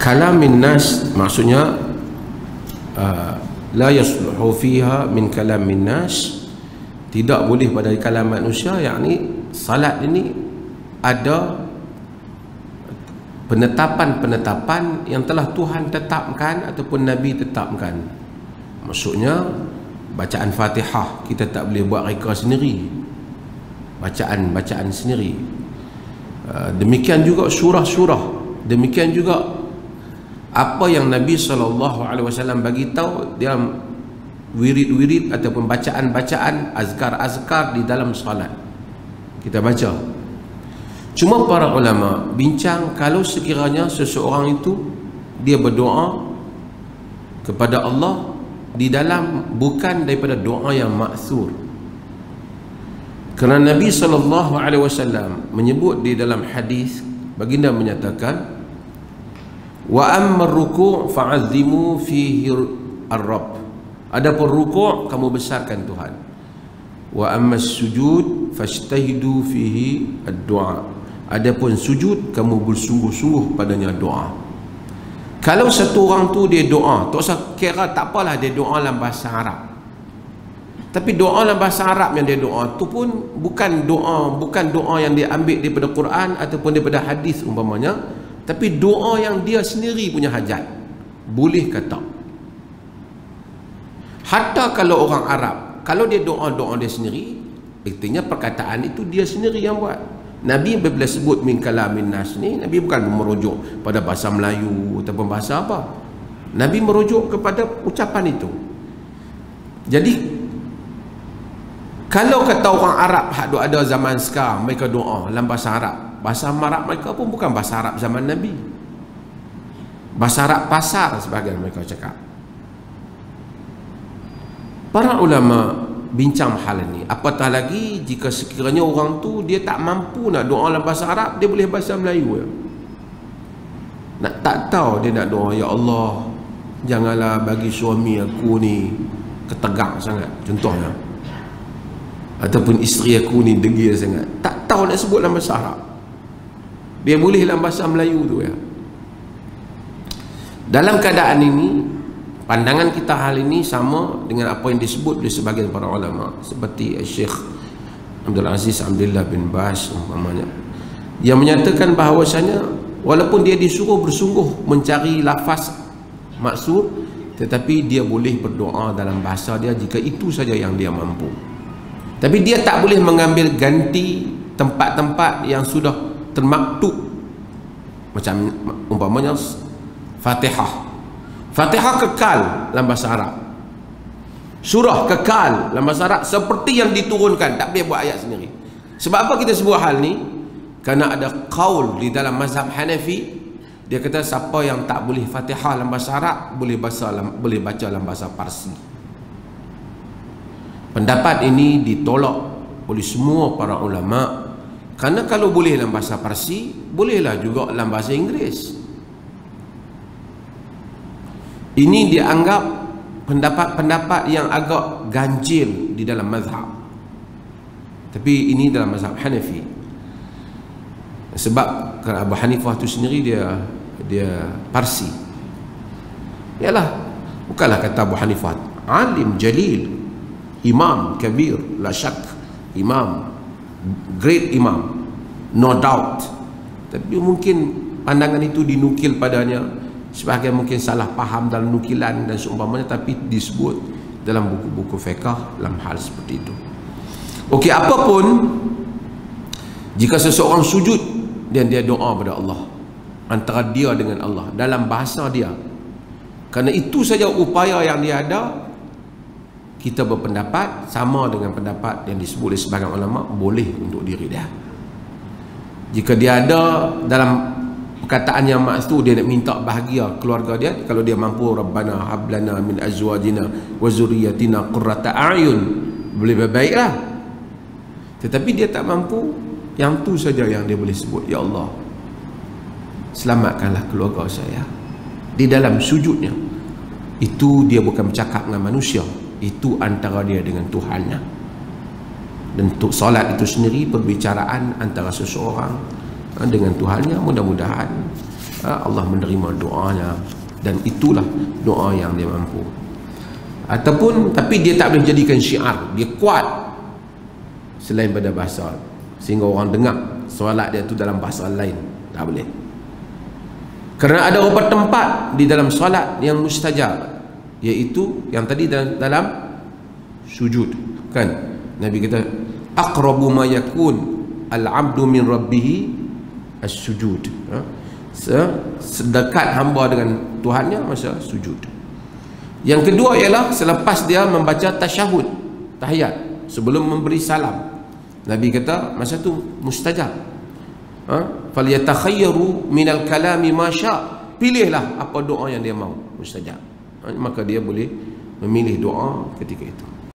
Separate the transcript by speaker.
Speaker 1: kalamin nas maksudnya uh, la yasluhu fiha min kalamin nas. Tidak boleh pada kalam manusia yakni salat ini ada penetapan-penetapan yang telah Tuhan tetapkan ataupun Nabi tetapkan. Maksudnya bacaan Fatihah kita tak boleh buat reka sendiri. Bacaan-bacaan sendiri. Uh, demikian juga surah-surah. Demikian juga apa yang Nabi SAW bagi tahu dalam wirid-wirid ataupun bacaan-bacaan azkar-azkar di dalam salat kita baca Cuma para ulama bincang kalau sekiranya seseorang itu dia berdoa kepada Allah di dalam bukan daripada doa yang maksur. Kerana Nabi sallallahu alaihi wasallam menyebut di dalam hadis baginda menyatakan wa amma ruku' fa'azzimu fihi ar-rabb. Adapun rukuk kamu besarkan Tuhan. Wa amma sujud fashtahidu fihi ad-du'a. Adapun sujud kamu bersungguh-sungguh padanya doa. Kalau satu orang tu dia doa, tak usah kira tak apalah dia doa dalam bahasa Arab. Tapi doa dalam bahasa Arab yang dia doa tu pun bukan doa, bukan doa yang dia ambil daripada Quran ataupun daripada hadis umpamanya, tapi doa yang dia sendiri punya hajat. Boleh ke tak? Hatta kalau orang Arab, kalau dia doa-doa dia sendiri, artinya perkataan itu dia sendiri yang buat. Nabi bila sebut min kalamin nas ni Nabi bukan merujuk pada bahasa Melayu ataupun bahasa apa Nabi merujuk kepada ucapan itu jadi kalau kata orang Arab hak ada zaman sekarang mereka doa dalam bahasa Arab bahasa Arab mereka pun bukan bahasa Arab zaman Nabi. Bahasa Arab pasar sebagian mereka cakap. Para ulama bincang hal ini. Apatah lagi jika sekiranya orang tu dia tak mampu nak doa dalam bahasa Arab dia boleh bahasa Melayu ya. nak tak tahu dia nak doa ya Allah janganlah bagi suami aku ni ketegak sangat contohnya. Ataupun isteri aku ni degil sangat. Tak tahu nak sebut dalam bahasa Arab dia boleh dalam bahasa Melayu tu ya. Dalam keadaan ini pandangan kita hal ini sama dengan apa yang disebut oleh sebagian para ulama seperti Syekh Abdul Aziz Abdullah bin Bas umpamanya. Yang menyatakan bahawasanya walaupun dia disuruh bersungguh mencari lafaz maksud tetapi dia boleh berdoa dalam bahasa dia jika itu saja yang dia mampu. Tapi dia tak boleh mengambil ganti tempat-tempat yang sudah termaktub macam umpamanya Fatihah Fatihah kekal dalam bahasa Arab. Surah kekal dalam bahasa Arab seperti yang diturunkan, tak boleh buat ayat sendiri. Sebab apa kita sebut hal ni? Kerana ada qaul di dalam mazhab Hanafi dia kata siapa yang tak boleh Fatihah dalam bahasa Arab boleh baca boleh baca dalam bahasa Parsi. Pendapat ini ditolak oleh semua para ulama kerana kalau boleh dalam bahasa Parsi, bolehlah juga dalam bahasa Inggeris. Ini dianggap pendapat-pendapat yang agak ganjil di dalam mazhab. Tapi ini dalam mazhab Hanafi. Sebab Abu Hanifah itu sendiri dia dia Parsi. Yalah, bukanlah kata Abu Hanifah, alim jalil, imam kabir, la syak, imam great imam, no doubt. Tapi mungkin pandangan itu dinukil padanya sebahagian mungkin salah faham dalam nukilan dan seumpamanya tapi disebut dalam buku-buku fiqah dalam hal seperti itu okey apapun jika seseorang sujud dan dia doa kepada Allah antara dia dengan Allah dalam bahasa dia kerana itu saja upaya yang dia ada kita berpendapat sama dengan pendapat yang disebut oleh sebagian ulama boleh untuk diri dia. Jika dia ada dalam perkataan yang maksud dia nak minta bahagia keluarga dia kalau dia mampu rabbana hablana min azwajina wa zurriyyatina qurrata a'yun boleh baiklah tetapi dia tak mampu yang tu saja yang dia boleh sebut ya Allah selamatkanlah keluarga saya. Di dalam sujudnya itu dia bukan bercakap dengan manusia itu antara dia dengan Tuhannya. Dan untuk solat itu sendiri perbicaraan antara seseorang Ha, dengan Tuhannya mudah-mudahan ha, Allah menerima doanya. Dan itulah doa yang dia mampu. Ataupun tapi dia tak boleh jadikan syiar. Dia kuat selain pada bahasa. Sehingga orang dengar solat dia tu dalam bahasa lain. Tak boleh. Kerana ada beberapa tempat di dalam solat yang mustajab iaitu yang tadi dalam, dalam sujud. Kan? Nabi kata aqrabu ma yakun al-abdu min rabbih as-sujud. Ha? sedekat hamba dengan Tuhannya masa sujud. Yang kedua ialah selepas dia membaca tasyahud tahiyat sebelum memberi salam. Nabi kata masa tu mustajab. Ha? falyatakhayaru minal kalami ma sya pilihlah apa doa yang dia mau mustajab? Maka dia boleh memilih doa ketika itu